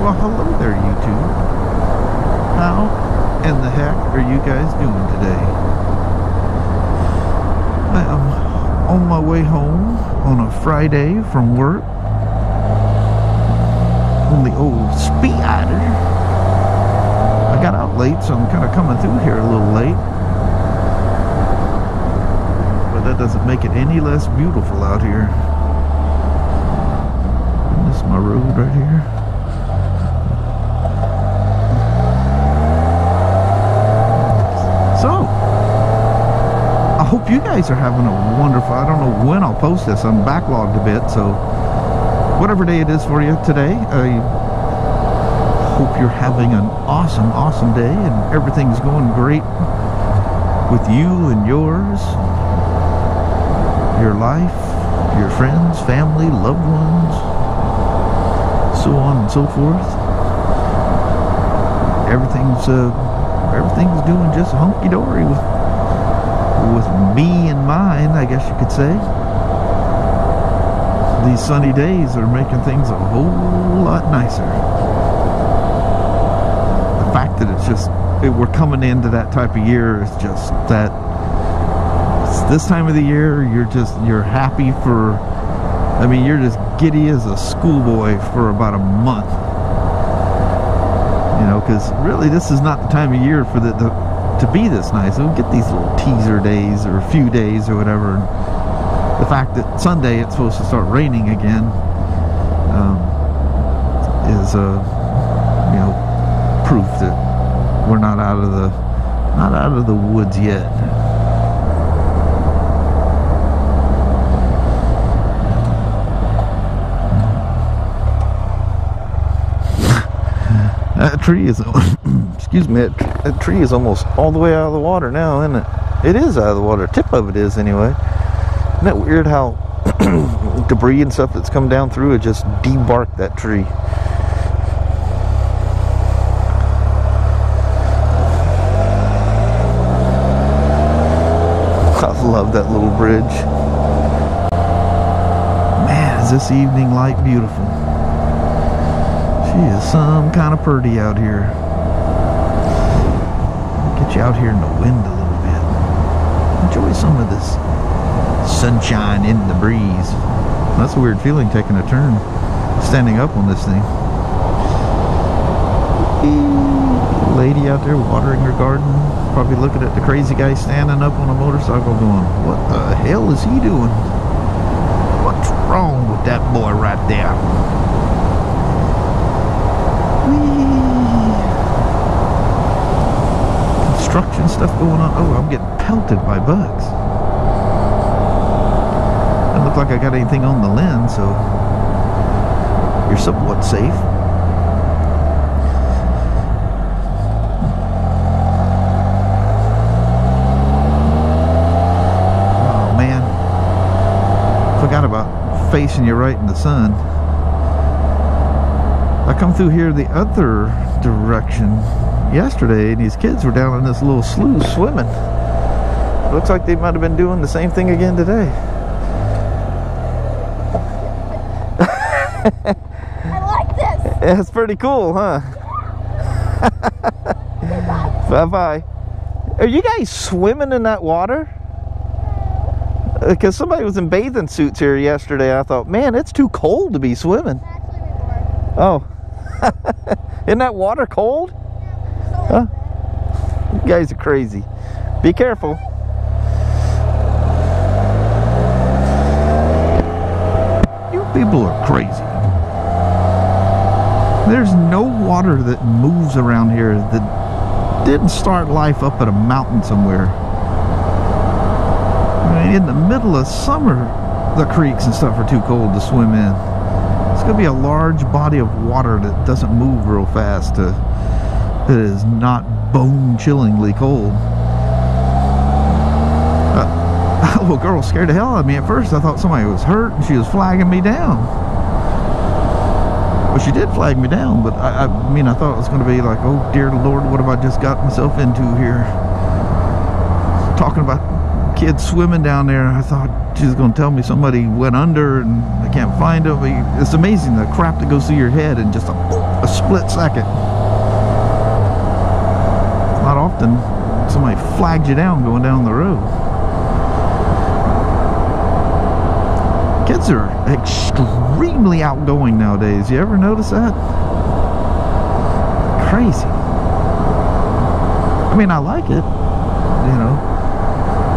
Well, hello there, YouTube. How in the heck are you guys doing today? I am on my way home on a Friday from work on the old Spyder. I got out late, so I'm kind of coming through here a little late. But that doesn't make it any less beautiful out here. And this is my road right here. So, I hope you guys are having a wonderful, I don't know when I'll post this, I'm backlogged a bit, so whatever day it is for you today, I hope you're having an awesome, awesome day and everything's going great with you and yours, your life, your friends, family, loved ones, so on and so forth. Everything's uh, everything's doing just hunky dory with with me in mind, I guess you could say. These sunny days are making things a whole lot nicer. The fact that it's just it, we're coming into that type of year is just that this time of the year you're just you're happy for I mean you're just giddy as a schoolboy for about a month you know because really this is not the time of year for the, the to be this nice. We'll get these little teaser days or a few days or whatever. The fact that Sunday it's supposed to start raining again um, is a uh, you know proof that we're not out of the not out of the woods yet. That tree is, excuse me, that, that, tree is almost all the way out of the water now, isn't it? It is out of the water. Tip of it is anyway. Isn't that weird how debris and stuff that's come down through it just debarked that tree? I love that little bridge. Man, is this evening light beautiful. She is some kind of pretty out here. Out here in the wind a little bit. Enjoy some of this sunshine in the breeze. That's a weird feeling taking a turn, standing up on this thing. Lady out there watering her garden, probably looking at the crazy guy standing up on a motorcycle going, what the hell is he doing? What's wrong with that boy right there? Construction stuff going on. Oh, I'm getting pelted by bugs. Doesn't look like I got anything on the lens, so you're somewhat safe. Oh man, forgot about facing you right in the sun. I come through here the other direction yesterday and these kids were down in this little slough swimming. Looks like they might have been doing the same thing again today. I like this. It's pretty cool, huh? Bye-bye. Are you guys swimming in that water? Uh, because somebody was in bathing suits here yesterday. I thought, man, it's too cold to be swimming. Oh. Isn't that water cold? Huh? You guys are crazy. Be careful. You people are crazy. There's no water that moves around here that didn't start life up at a mountain somewhere. I mean, in the middle of summer, the creeks and stuff are too cold to swim in. It's going to be a large body of water that doesn't move real fast to, that is not bone-chillingly cold. Uh, a little girl scared the hell out of me at first. I thought somebody was hurt and she was flagging me down. Well, she did flag me down, but I, I mean, I thought it was going to be like, oh dear Lord, what have I just got myself into here? Talking about kids swimming down there, I thought she was going to tell me somebody went under and I can't find them. It's amazing the crap that goes through your head in just a a split second. Often somebody flagged you down going down the road. Kids are extremely outgoing nowadays. You ever notice that? Crazy. I mean, I like it, you know.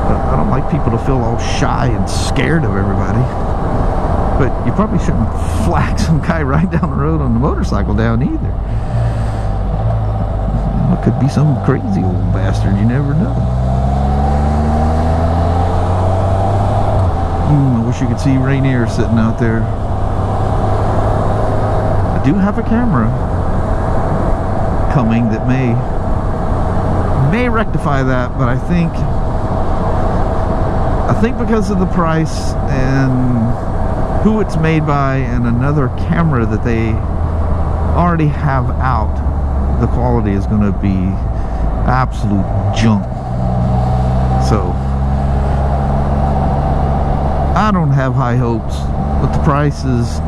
But I don't like people to feel all shy and scared of everybody. But you probably shouldn't flag some guy right down the road on the motorcycle down either. Could be some crazy old bastard, you never know. Hmm, I wish you could see Rainier sitting out there. I do have a camera coming that may may rectify that, but I think I think because of the price and who it's made by and another camera that they already have out, the quality is going to be absolute junk. So I don't have high hopes, but the price is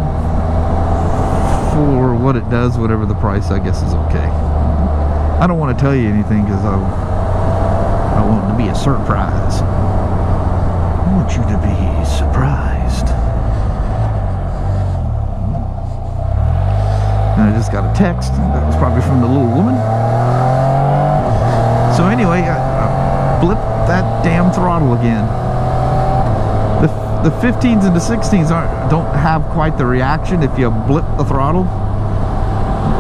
for what it does, whatever the price, I guess is okay. I don't want to tell you anything because I, I want it to be a surprise. I want you to be surprised. I just got a text. That was probably from the little woman. So anyway, I, I blipped that damn throttle again. The, the 15s and the 16s aren't don't have quite the reaction if you blip the throttle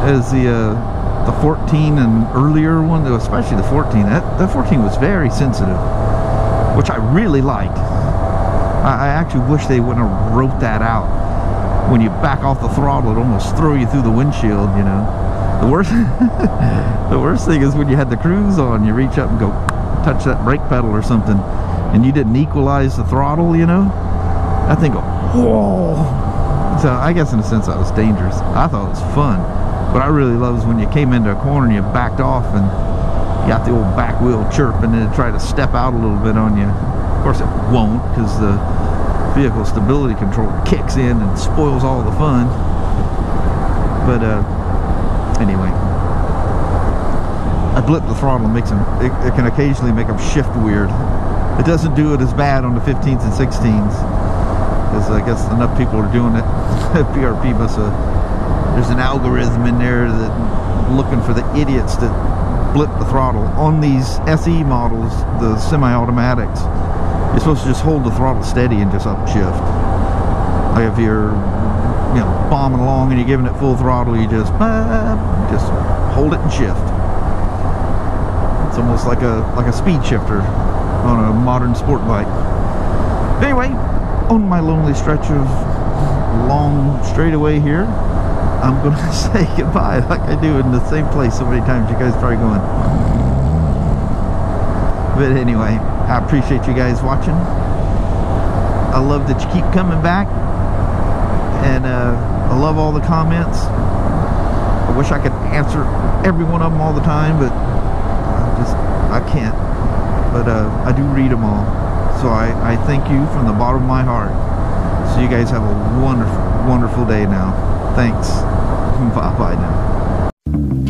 as the uh, the 14 and earlier one, especially the 14. That the 14 was very sensitive, which I really liked. I, I actually wish they wouldn't have wrote that out when you back off the throttle, it almost throw you through the windshield, you know. The worst, the worst thing is when you had the cruise on, you reach up and go touch that brake pedal or something, and you didn't equalize the throttle, you know. That thing go, whoa. So I guess in a sense that was dangerous. I thought it was fun. What I really love is when you came into a corner and you backed off and you got the old back wheel chirping and it tried to step out a little bit on you. Of course it won't because the vehicle stability control kicks in and spoils all the fun. But uh, anyway, I blip the throttle, makes them. It, it, can occasionally make them shift weird. It doesn't do it as bad on the 15s and 16s because I guess enough people are doing it. BRP must have. There's an algorithm in there that looking for the idiots that blip the throttle on these SE models, the semi-automatics you're supposed to just hold the throttle steady and just upshift. Like if you're, you know, bombing along and you're giving it full throttle, you just, uh, just hold it and shift. It's almost like a like a speed shifter on a modern sport bike. Anyway, on my lonely stretch of long straightaway here, I'm going to say goodbye like I do in the same place so many times. You guys probably going. But anyway, I appreciate you guys watching. I love that you keep coming back. And uh, I love all the comments. I wish I could answer every one of them all the time, but I just, I can't. But uh, I do read them all. So I, I thank you from the bottom of my heart. So you guys have a wonderful, wonderful day now. Thanks. Bye-bye now.